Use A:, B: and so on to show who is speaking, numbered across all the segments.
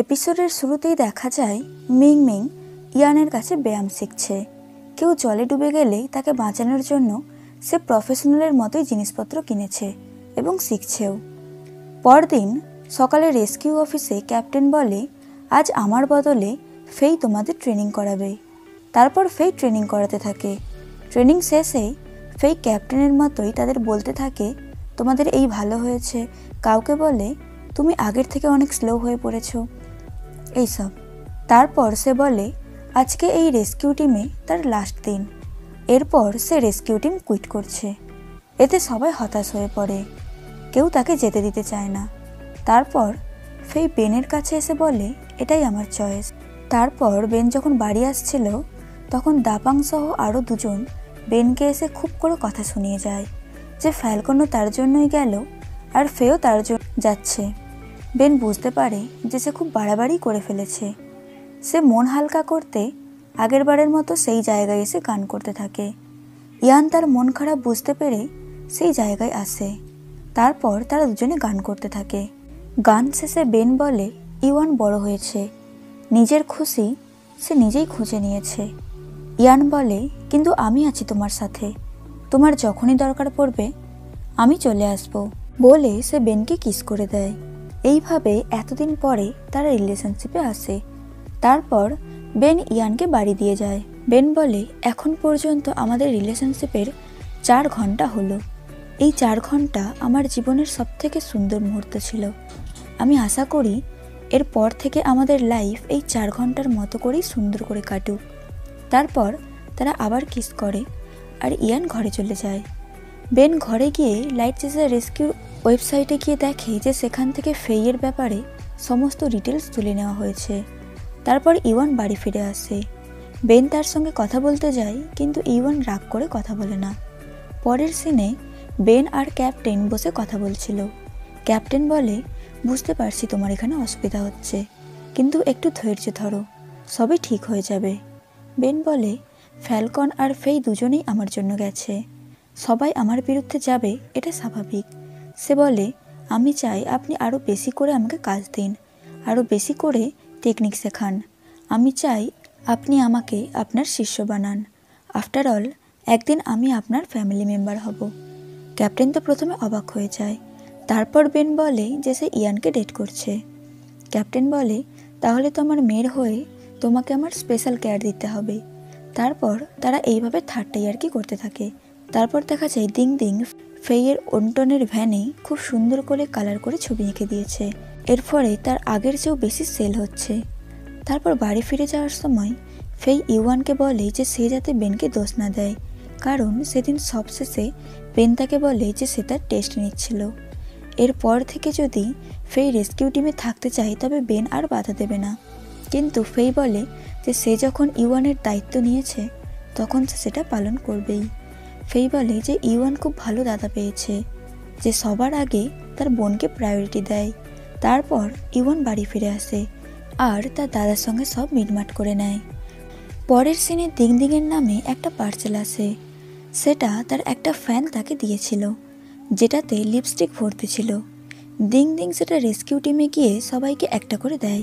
A: এপিসোডের শুরুতেই দেখা যায়, মিং মিং ইয়ানের কাছে ব্যায়াম শিখছে। কেউ জলে ডুবে গেলেই তাকে বাঁচানোর জন্য সে প্রফেশনালের মতোই জিনিসপত্র কিনেছে এবং শিখছেও। পরদিন সকালে রেস্কিউ অফিসে ক্যাপ্টেন বলে, আজ আমার বদলে ফেই তোমাদের ট্রেনিং করাবে। তারপর ফেই ট্রেনিং করাতে থাকে। ট্রেনিং শেষে ফেই ক্যাপ্টেনের মতোই তাদের বলতে থাকে, তোমাদের এই ভালো হয়েছে। কাউকে বলে, তুমি আগের থেকে অনেক স্লো হয়ে পড়েছো। এইসব। তারপর সে বলে, আজকে এই রেস্কিউ টিমে তার লাস্ট দিন। এরপর সে রেস্কিউ টিম কুইট করছে। এতে সবাই হতাশ হয়ে পড়ে। কেউ তাকে যেতে দিতে চায় না। তারপর ফেই বেনের কাছে এসে বলে, এটাই আমার চয়েস। তারপর বেন যখন বাড়ি আসছিল, তখন দাপাং সহ আরও দুজন বেনকে এসে খুব করে কথা শুনিয়ে যায় যে ফ্যালকনও তার জন্যই গেল আর ফেও তার জন্য যাচ্ছে। বেন বুঝতে পারে যে সে খুব বাড়াবাড়ি করে ফেলেছে। সে মন হালকা করতে আগের বারের মতো সেই জায়গায় এসে গান করতে থাকে। ইয়ান তার মন খারাপ বুঝতে পেরে সেই জায়গায় আসে। তারপর তারা দুজনে গান করতে থাকে। গান শেষে বেন বলে, ইওয়ান বড় হয়েছে। নিজের খুশি সে নিজেই খুঁজে নিয়েছে। ইয়ান বলে, কিন্তু আমি আছি তোমার সাথে। তোমার যখনই দরকার পড়বে, আমি চলে আসব। বলে সে বেনকে কিস করে দেয়। এইভাবে এতদিন পরে তারা রিলেশনশিপে আসে। তারপর বেন ইয়ানকে বাড়ি দিয়ে যায়। বেন বলে, এখন পর্যন্ত আমাদের রিলেশনশিপের চার ঘণ্টা হলো। এই চার ঘণ্টা আমার জীবনের সবথেকে সুন্দর মুহূর্ত ছিল। আমি আশা করি এরপর থেকে আমাদের লাইফ এই চার ঘণ্টার মতো করেই সুন্দর করে কাটুক। তারপর তারা আবার কিস করে আর ইয়ান ঘরে চলে যায়। বেন ঘরে গিয়ে লাইট চেসার রেস্কিউ ওয়েবসাইটে গিয়ে দেখে যে সেখান থেকে ফেইয়ের ব্যাপারে সমস্ত ডিটেলস তুলে নেওয়া হয়েছে। তারপর ইওয়ান বাড়ি ফিরে আসে। বেন তার সঙ্গে কথা বলতে যায়, কিন্তু ইওয়ান রাগ করে কথা বলে না। পরের সিনে বেন আর ক্যাপ্টেন বসে কথা বলছিল। ক্যাপ্টেন বলে, বুঝতে পারছি তোমার এখানে অসুবিধা হচ্ছে, কিন্তু একটু ধৈর্য ধরো, সবই ঠিক হয়ে যাবে। বেন বলে, ফ্যালকন আর ফেই দুজনেই আমার জন্য গেছে। সবাই আমার বিরুদ্ধে যাবে, এটা স্বাভাবিক। সে বলে, আমি চাই আপনি আরও বেশি করে আমাকে কাজ দিন আরও বেশি করে টেকনিক শেখান। আমি চাই আপনি আমাকে আপনার শিষ্য বানান। আফটার অল একদিন আমি আপনার ফ্যামিলি মেম্বার হব। ক্যাপ্টেন তো প্রথমে অবাক হয়ে যায়। তারপর বেন বলে যে সে ইয়ানকে ডেট করছে। ক্যাপ্টেন বলে, তাহলে তো আমার মেয়ের হয়ে তোমাকে আমার স্পেশাল কেয়ার দিতে হবে। তারপর তারা এইভাবে থার্ড ইয়ার্কি করতে থাকে। তারপর দেখা যায় দিং দিং ফেইয়ের ওন্টনের ভ্যানে খুব সুন্দর করে কালার করে ছবি এঁকে দিয়েছে। এর ফলে তার আগের চেয়েও বেশি সেল হচ্ছে। তারপর বাড়ি ফিরে যাওয়ার সময় ফেই ইউয়ানকে বলে যে সে যাতে বেনকে দোষ না দেয়, কারণ সেদিন সবশেষে বেন তাকে বলে যে সে তার টেস্ট নিচ্ছিল। এরপর থেকে যদি ফেই রেস্কিউ টিমে থাকতে চায়, তবে বেন আর বাধা দেবে না। কিন্তু ফেই বলে যে সে যখন ইউয়ানের দায়িত্ব নিয়েছে, তখন সে সেটা পালন করবেই। ফেই বলে যে ইউয়ান খুব ভালো দাদা পেয়েছে, যে সবার আগে তার বোনকে প্রায়োরিটি দেয়। তারপর ইউয়ান বাড়ি ফিরে আসে আর তার দাদার সঙ্গে সব মিটমাট করে নেয়। পরের সিনে দিং দিংয়ের নামে একটা পার্সেল আসে। সেটা তার একটা ফ্যান তাকে দিয়েছিল, যেটাতে লিপস্টিক ভর্তি ছিল। দিং দিং সেটা রেস্কিউ টিমে গিয়ে সবাইকে একটা করে দেয়,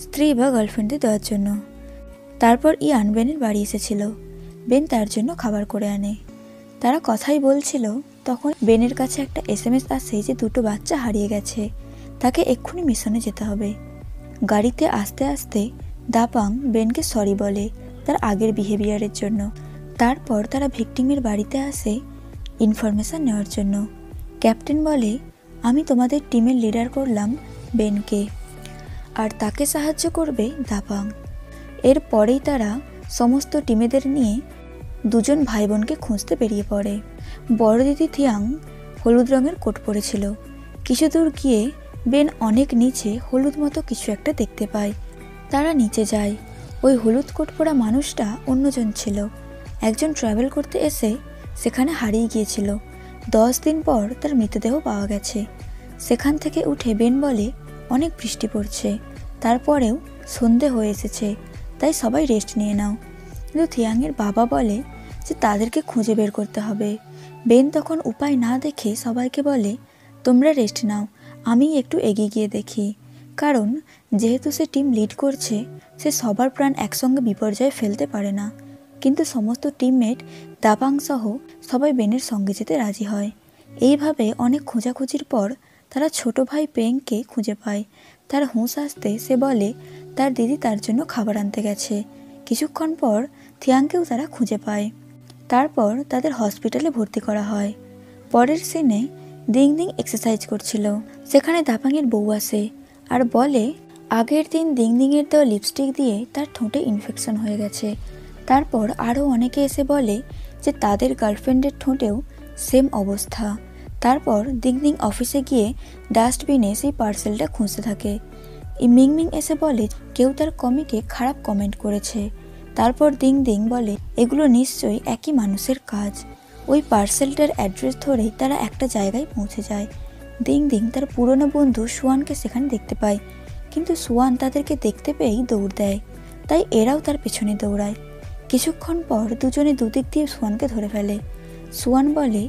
A: স্ত্রী বা গার্লফ্রেন্ডদের দেওয়ার জন্য। তারপর ইয়ান বেনের বাড়ি এসেছিল। বেন তার জন্য খাবার করে আনে। তারা কথাই বলছিল, তখন বেনের কাছে একটা এস এম এস আসে যে দুটো বাচ্চা হারিয়ে গেছে, তাকে এক্ষুনি মিশনে যেতে হবে। গাড়িতে আসতে আসতে দাপাং বেনকে সরি বলে তার আগের বিহেভিয়ারের জন্য। তারপর তারা ভিকটিমের বাড়িতে আসে ইনফরমেশান নেওয়ার জন্য। ক্যাপ্টেন বলে, আমি তোমাদের টিমের লিডার করলাম বেনকে, আর তাকে সাহায্য করবে দাপাং। এরপরেই তারা সমস্ত টিমেদের নিয়ে দুজন ভাই বোনকে খুঁজতে বেরিয়ে পড়ে। বড় দিদি থিয়াং হলুদ রঙের কোট পরেছিল। কিছু দূর গিয়ে বেন অনেক নিচে হলুদ মতো কিছু একটা দেখতে পায়। তারা নিচে যায়। ওই হলুদ কোট পরা মানুষটা অন্যজন ছিল। একজন ট্রাভেল করতে এসে সেখানে হারিয়ে গিয়েছিল। দশ দিন পর তার মৃতদেহ পাওয়া গেছে। সেখান থেকে উঠে বেন বলে, অনেক বৃষ্টি পড়ছে। তারপরেও সন্ধে হয়ে এসেছে। তাই সবাই রেস্ট নিয়ে নাও। কিন্তু থিয়াংয়ের বাবা বলে যে তাদেরকে খুঁজে বের করতে হবে। বেন তখন উপায় না দেখে সবাইকে বলে, তোমরা রেস্ট নাও, আমি একটু এগিয়ে গিয়ে দেখি। কারণ, যেহেতু সে টিম লিড করছে, সে সবার প্রাণ একসঙ্গে বিপর্যয়ে ফেলতে পারে না। কিন্তু সমস্ত টিমমেট দাবাং সহ সবাই বেনের সঙ্গে যেতে রাজি হয়। এইভাবে অনেক খোঁজাখুঁজির পর, তারা ছোট ভাই পেংকে খুঁজে পায়। তার হুঁশ আসতে সে বলে, তার দিদি তার জন্য খাবার আনতে গেছে। কিছুক্ষণ পর থিয়াংকেও তারা খুঁজে পায়। তারপর তাদের হসপিটালে ভর্তি করা হয়। পরের সিনে দিং দিং এক্সারসাইজ করছিল। সেখানে দাপাংয়ের বউ আসে আর বলে, আগের দিন দিং দিংয়ের দেওয়া লিপস্টিক দিয়ে তার ঠোঁটে ইনফেকশন হয়ে গেছে। তারপর আরও অনেকে এসে বলে যে তাদের গার্লফ্রেন্ডের ঠোঁটেও সেম অবস্থা। তারপর দিং দিং অফিসে গিয়ে ডাস্টবিনে সেই পার্সেলটা খুঁজতে থাকে। মিংমিং এসে বলে, কেউ তার কমিকে খারাপ কমেন্ট করেছে। তারপর দিং দিং বলে, এগুলো নিশ্চয়ই একই মানুষের কাজ ওই পার্সেলটার অ্যাড্রেস ধরেই তারা একটা জায়গায় পৌঁছে যায়। দিং দিং তার পুরনো বন্ধু সুয়ানকে সেখানে দেখতে পায়। কিন্তু সুয়ান তাদেরকে দেখতে পেয়েই দৌড় দেয়। তাই এরাও তার পেছনে দৌড়ায়। কিছুক্ষণ পর দুজনে দুদিক দিয়ে সুয়ানকে ধরে ফেলে। সুয়ান বলে,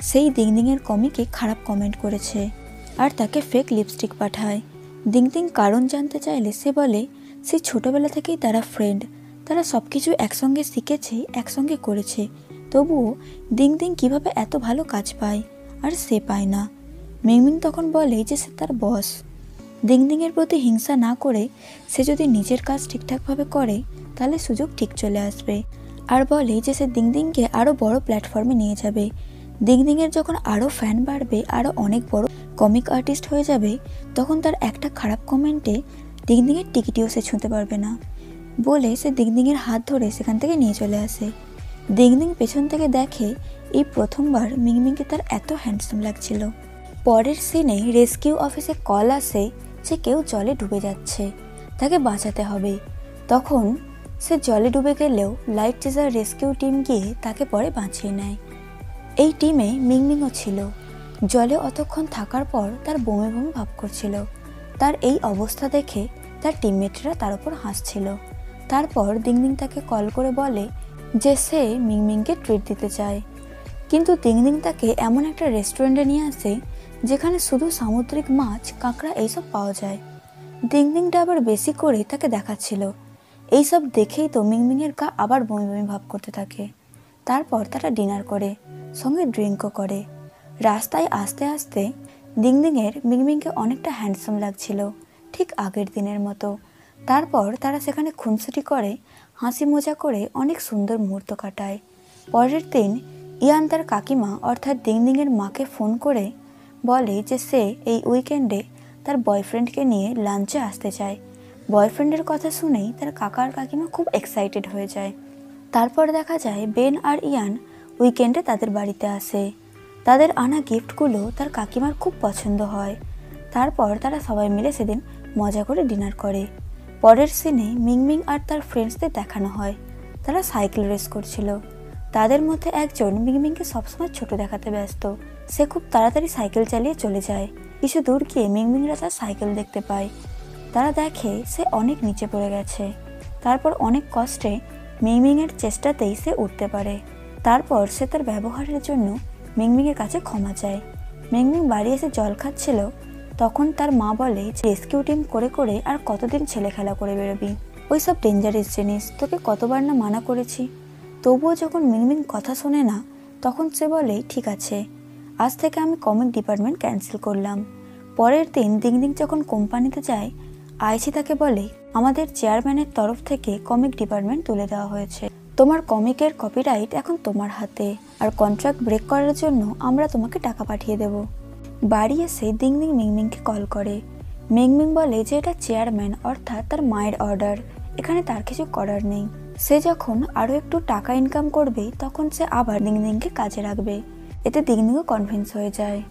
A: সেই দিং দিংয়ের কমিকে খারাপ কমেন্ট করেছে। আর তাকে ফেক লিপস্টিক পাঠায়। দিং দিং কারণ জানতে চাইলে সে বলে, সে ছোটবেলা থেকেই তারা ফ্রেন্ড তারা সব কিছু একসঙ্গে শিখেছে, একসঙ্গে করেছে। তবুও দিন দিন কীভাবে এত ভালো কাজ পায়, আর সে পায় না। মিংমিং তখন বলে যে সে তার বস। দিং দিংয়ের প্রতি হিংসা না করে সে যদি নিজের কাজ ঠিকঠাকভাবে করে, তাহলে সুযোগ ঠিক চলে আসবে। আর বলে যে সে দিং দিংকে আরও বড় প্ল্যাটফর্মে নিয়ে যাবে। দিং দিংয়ের যখন আরও ফ্যান বাড়বে আরও অনেক বড় কমিক আর্টিস্ট হয়ে যাবে, তখন তার একটা খারাপ কমেন্টে দিং দিংয়ের টিকিটিও সে ছুঁতে পারবে না। বলে সে দিং দিংয়ের হাত ধরে সেখান থেকে নিয়ে চলে আসে। দিং দিং পেছন থেকে দেখে এই প্রথমবার মিংমিংকে তার এত হ্যান্ডসাম লাগছিল। পরের সিনে রেস্কিউ অফিসে কল আসে যে কেউ জলে ডুবে যাচ্ছে, তাকে বাঁচাতে হবে। তখন সে জলে ডুবে গেলেও লাইট চেজার রেস্কিউ টিম গিয়ে তাকে পরে বাঁচিয়ে নেয়। এই টিমে মিংমিংও ছিল। জলে অতক্ষণ থাকার পর তার বমি বমি ভাব করছিল। তার এই অবস্থা দেখে তার টিমমেটরা তার উপর হাসছিল। তারপর দিংদিং তাকে কল করে বলে যে সে মিংমিংকে ট্রিট দিতে চায়। কিন্তু দিংদিং তাকে এমন একটা রেস্টুরেন্টে নিয়ে আসে যেখানে শুধু সামুদ্রিক মাছ, কাঁকড়া এইসব পাওয়া যায়। দিংদিংটা আবার বেশি করে তাকে দেখাচ্ছিল। এইসব দেখেই তো মিংমিংয়ের গা আবার বমি বমি ভাব করতে থাকে। তারপর তারা ডিনার করে, সঙ্গে ড্রিঙ্কও করে। রাস্তায় আসতে আসতে দিংদিংয়ের মিংমিংকে অনেকটা হ্যান্ডসাম লাগছিল, ঠিক আগের দিনের মতো। তারপর তারা সেখানে খুনসুটি করে, হাসি মজা করে অনেক সুন্দর মুহূর্ত কাটায়। পরের দিন, ইয়ান তার কাকিমা অর্থাৎ দিংদিংয়ের মাকে ফোন করে বলে যে সে এই উইকেন্ডে তার বয়ফ্রেন্ডকে নিয়ে লাঞ্চে আসতে চায়। বয়ফ্রেন্ডের কথা শুনেই তার কাকার কাকিমা খুব এক্সাইটেড হয়ে যায়। তারপর দেখা যায় বেন আর ইয়ান উইকেন্ডে তাদের বাড়িতে আসে। তাদের আনা গিফটগুলো তার কাকিমার খুব পছন্দ হয়। তারপর তারা সবাই মিলে সেদিন মজা করে ডিনার করে। পরের সিনে মিংমিং আর তার ফ্রেন্ডসদের দেখানো হয়। তারা সাইকেল রেস করছিল। তাদের মধ্যে একজন মিংমিংকে সবসময় ছোট দেখাতে ব্যস্ত। সে খুব তাড়াতাড়ি সাইকেল চালিয়ে চলে যায়। কিছু দূর গিয়ে মিংমিংরা তার সাইকেল দেখতে পায়। তারা দেখে সে অনেক নিচে পড়ে গেছে। তারপর অনেক কষ্টে মিংমিংয়ের চেষ্টাতেই সে উঠতে পারে। তারপর সে তার ব্যবহারের জন্য মিংমিংয়ের কাছে ক্ষমা চায়। মিংমিং বাড়ি এসে জল খাচ্ছিল তখন তার মা বলে যে রেস্কিউ টিম করে করে আর কতদিন ছেলে খেলা করে বেরোবি? ওই সব ডেঞ্জারাস জিনিস, তোকে কতবার না মানা করেছি। তবুও যখন মিংমিং কথা শোনে না, তখন সে বলে, ঠিক আছে, আজ থেকে আমি কমিক ডিপার্টমেন্ট ক্যান্সেল করলাম। পরের দিন দিং দিং যখন কোম্পানিতে যায় আইসি তাকে বলে, আমাদের চেয়ারম্যানের তরফ থেকে কমিক ডিপার্টমেন্ট তুলে দেওয়া হয়েছে। তোমার কমিকের কপিরাইট এখন তোমার হাতে, আর কন্ট্রাক্ট ব্রেক করার জন্য আমরা তোমাকে টাকা পাঠিয়ে দেব। বাড়ি এসে দিং দিং মিংমিংকে কল করে। মিংমিং বলে যে এটা চেয়ারম্যান, অর্থাৎ তার মায়ের অর্ডার। এখানে তার কিছু করার নেই। সে যখন আরও একটু টাকা ইনকাম করবে, তখন সে আবার দিং দিংকে কাজে রাখবে। এতে দিং দিংও কনভিন্স হয়ে যায়।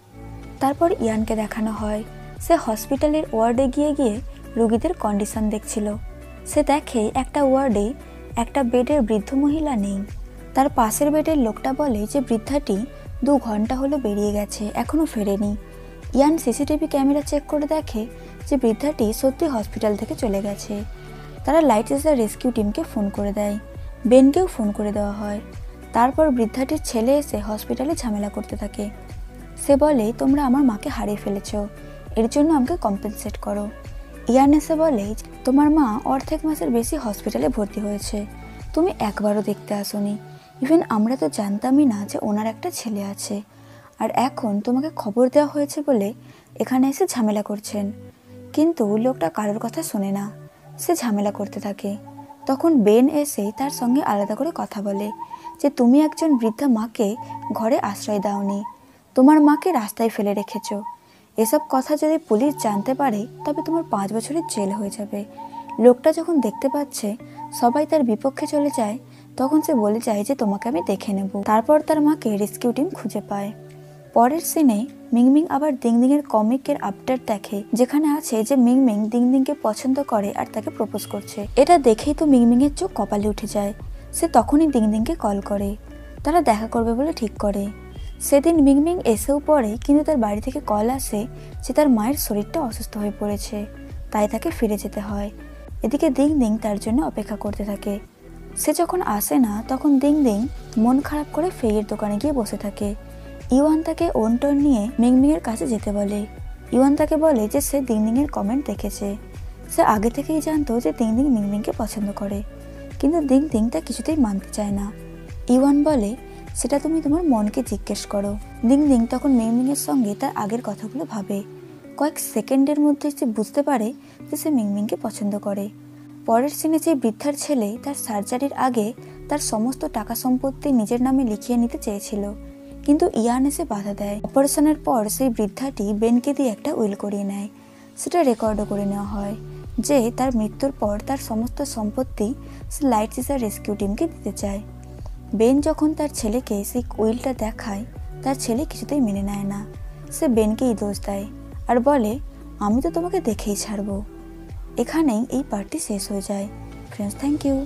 A: তারপর ইয়ানকে দেখানো হয়। সে হসপিটালের ওয়ার্ডে গিয়ে গিয়ে রুগীদের কন্ডিশন দেখছিল। সে দেখে একটা ওয়ার্ডে একটা বেডের বৃদ্ধ মহিলা নেই। তার পাশের বেডের লোকটা বলে যে বৃদ্ধাটি দু ঘণ্টা হলো বেরিয়ে গেছে এখনও ফেরেনি। ইয়ান সিসিটিভি ক্যামেরা চেক করে দেখে যে বৃদ্ধাটি সত্যি হসপিটাল থেকে চলে গেছে। তারা লাইট এসার রেস্কিউ টিমকে ফোন করে দেয়। বেনকেও ফোন করে দেওয়া হয়। তারপর বৃদ্ধাটির ছেলে এসে হসপিটালে ঝামেলা করতে থাকে। সে বলে, তোমরা আমার মাকে হারিয়ে ফেলেছ। এর জন্য আমাকে কম্পেনসেট করো। ইয়ান এসে বলে, তোমার মা অর্ধেক মাসের বেশি হসপিটালে ভর্তি হয়েছে। তুমি একবারও দেখতে আসোনি। ইভেন আমরা তো জানতামই না যে ওনার একটা ছেলে আছে। আর এখন তোমাকে খবর দেওয়া হয়েছে বলে এখানে এসে ঝামেলা করছেন। কিন্তু লোকটা কারোর কথা শোনে না। সে ঝামেলা করতে থাকে। তখন বেন এসে তার সঙ্গে আলাদা করে কথা বলে যে, তুমি একজন বৃদ্ধা মাকে ঘরে আশ্রয় দাওনি। তোমার মাকে রাস্তায় ফেলে রেখেছো। এসব কথা যদি পুলিশ জানতে পারে, তবে তোমার পাঁচ বছরের জেল হয়ে যাবে। লোকটা যখন দেখতে পাচ্ছে, সবাই তার বিপক্ষে চলে যায়। তখন সে বলে যায় যে তোমাকে আমি দেখে নেব। তারপর তার মাকে রেস্কিউ টিম খুঁজে পায়। পরের সিনে মিংমিং আবার দিংদিংয়ের কমিকের আপডেট দেখে, যেখানে আছে যে মিংমিং দিংদিংকে পছন্দ করে আর তাকে প্রপোজ করছে। এটা দেখেই তো মিংমিংয়ের চোখ কপালে উঠে যায়। সে তখনই দিংদিংকে কল করে। তারা দেখা করবে বলে ঠিক করে। সেদিন মিংমিং এসেও পড়ে, কিন্তু তার বাড়ি থেকে কল আসে যে তার মায়ের শরীরটা অসুস্থ হয়ে পড়েছে, তাই তাকে ফিরে যেতে হয়। এদিকে দিং দিং তার জন্য অপেক্ষা করতে থাকে। সে যখন আসে না, তখন দিং দিং মন খারাপ করে ফেইয়ের দোকানে গিয়ে বসে থাকে। ইওয়ান তাকে ওনটন নিয়ে মিংমিংয়ের কাছে যেতে বলে। ইওয়ান তাকে বলে যে সে দিং দিংয়ের কমেন্ট দেখেছে। সে আগে থেকেই জানতো যে দিং দিং মিংমিংকে পছন্দ করে। কিন্তু দিং দিং তা কিছুতেই মানতে চায় না। ইওয়ান বলে, সেটা তুমি তোমার মনকে জিজ্ঞেস করো। দিং দিং তখন মিংমিংয়ের সঙ্গে তার আগের কথাগুলো ভাবে। কয়েক সেকেন্ডের মধ্যে সে বুঝতে পারে যে সে মিংমিংকে পছন্দ করে। পরের সিনে যে বৃদ্ধার ছেলে, তার সার্জারির আগে তার সমস্ত টাকা সম্পত্তি নিজের নামে লিখিয়ে নিতে চেয়েছিল। কিন্তু ইয়ান এসে বাধা দেয়। অপারেশনের পর সেই বৃদ্ধাটি বেনকে দিয়ে একটা উইল করিয়ে নেয়। সেটা রেকর্ডও করে নেওয়া হয় যে তার মৃত্যুর পর তার সমস্ত সম্পত্তি সে লাইট সিসার রেস্কিউ টিমকে দিতে চায়। বেন যখন তার ছেলেকে সেই উইলটা দেখায়, তার ছেলে কিছুতেই মেনে নেয় না। সে বেনকেই দোষ দেয় আর বলে, আমি তো তোমাকে দেখেই ছাড়বো। এখানেই এই পার্টি শেষ হয়ে যায়। Friends thank you